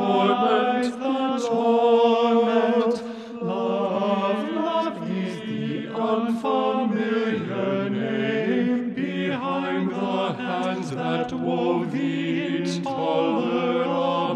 torment, the torment. Love, love is the unfamiliar name behind the hands that wove the intolerant.